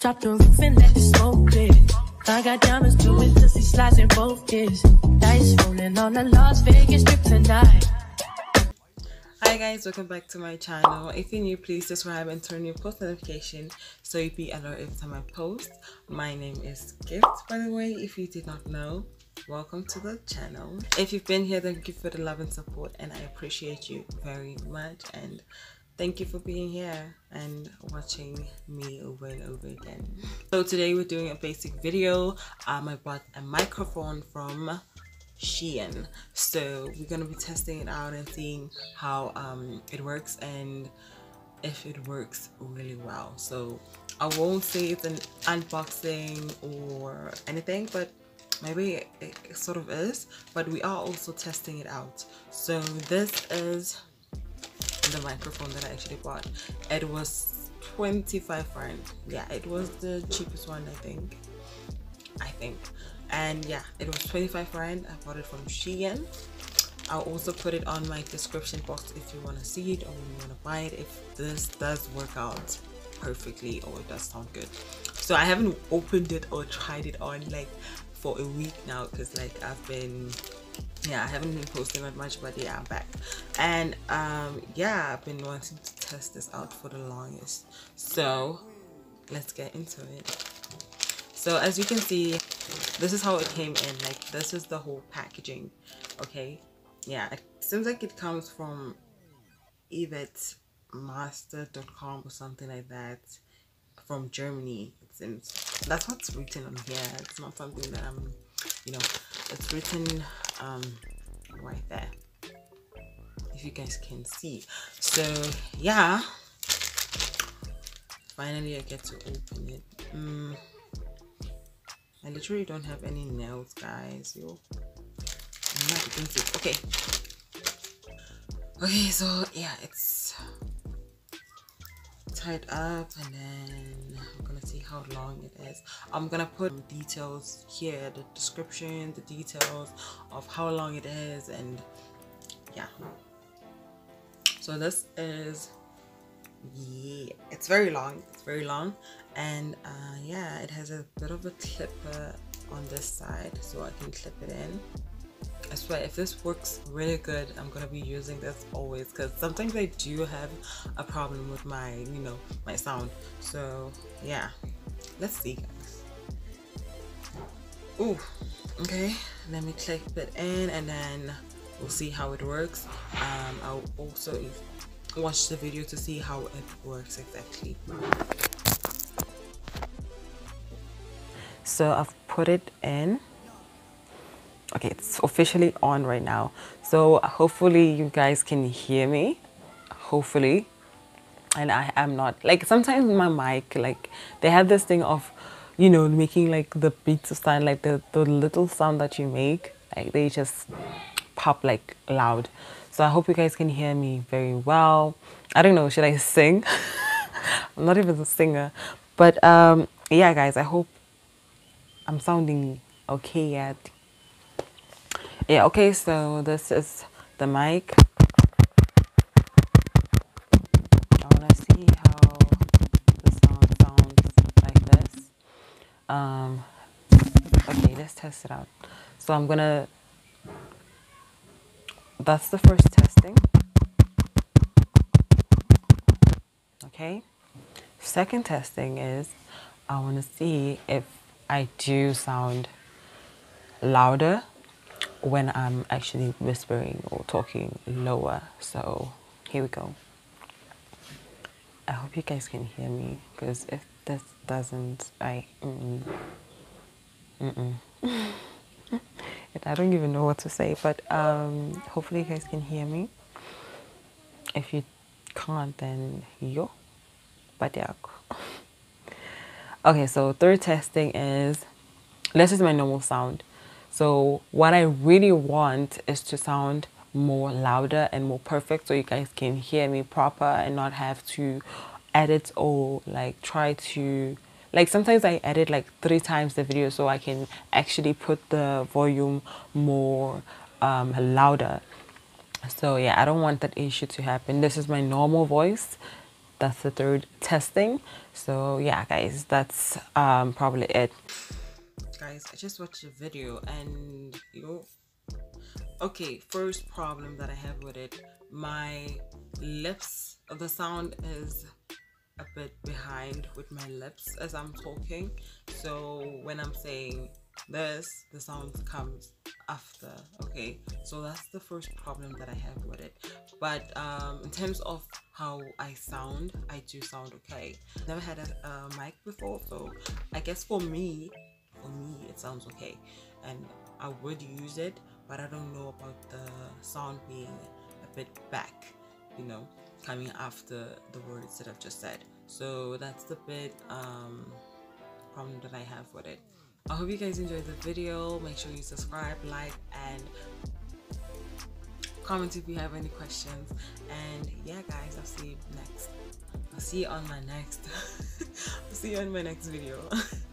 Drop the roof and let the smoke clear. I got diamonds doing pussy slides in both. Dice rolling on the Las Vegas strip tonight. Hi guys, welcome back to my channel. If you're new, please subscribe and turn your post notification so you'll be alerted every time I post. My name is Gift, by the way, if you did not know. Welcome to the channel. If you've been here, thank you for the love and support and I appreciate you very much and thank you for being here and watching me over and over again. So today we're doing a basic video. Um, I bought a microphone from Shein. So we're gonna be testing it out and seeing how um, it works and if it works really well. So I won't say it's an unboxing or anything, but maybe it, it sort of is. But we are also testing it out. So this is the microphone that I actually bought. It was 25 rand. Yeah, it was the cheapest one I think. I think and yeah it was 25 rand i bought it from shein i'll also put it on my description box if you want to see it or you want to buy it if this does work out perfectly or it does sound good so i haven't opened it or tried it on like for a week now because like i've been yeah i haven't been posting that much but yeah i'm back. And um yeah i've been wanting to test this out for the longest. So let's get into it. So as you can see this is how it came in. Like this is the whole packaging okay? Yeah it seems like it comes from evetmaster.com or something like that from germany. It seems that's what's written on here. It's not something that i'm you know it's written um right there. If you guys can see. So yeah. Finally i get to open it. Mm. I literally don't have any nails, guys. Yo, I'm not against Okay. Okay, so yeah, it's tied up and then I'm gonna see how long it is. I'm gonna put details here, the description, the details of how long it is and yeah. So this is yeah it's very long it's very long and uh, yeah it has a bit of a clipper on this side so I can clip it in I swear if this works really good I'm gonna be using this always because sometimes I do have a problem with my you know my sound. So yeah. Let's see guys. Ooh, okay. Let me clip it in and then we'll see how it works. Um, I'll also watch the video to see how it works exactly. So I've put it in. Okay, it's officially on right now. So hopefully you guys can hear me. Hopefully. And I am not like sometimes my mic like they have this thing of you know making like the beats sound like the, the little sound that you make like they just pop like loud so I hope you guys can hear me very well. I don't know, should I sing? I'm not even a singer. But um, yeah, guys, I hope I'm sounding okay yet. Yeah, okay, so this is the mic. I want to see how the sound sounds like this. Um, okay, let's test it out. So I'm to that's the first testing. Okay. Second testing is I want to see if I do sound louder when I'm actually whispering or talking lower. So here we go. I hope you guys can hear me because if this doesn't, I. Mm -mm. Mm I don't even know what to say, but um, hopefully you guys can hear me. If you can't, then yo, badiak. Okay, so third testing is, this is my normal sound. So what I really want is to sound more louder and more perfect so you guys can hear me proper and not have to edit or like try to like sometimes I edit like three times the video so I can actually put the volume more um, louder. So yeah I don't want that issue to happen. This is my normal voice. That's the third testing. So yeah guys that's um, probably it guys i just watched a video and you know okay first problem that i have with it my lips the sound is a bit behind with my lips as i'm talking. So when i'm saying this the sound comes after okay? So that's the first problem that i have with it. But um in terms of how i sound i do sound okay. Never had a, a mic before so i guess for me me it sounds okay and i would use it but i don't know about the sound being a bit back you know coming after the words that i've just said so that's the bit um problem that i have with it I hope you guys enjoyed the video. Make sure you subscribe, like, and comment if you have any questions. And yeah, guys, I'll see you next. I'll see you on my next. I'll see you on my next video.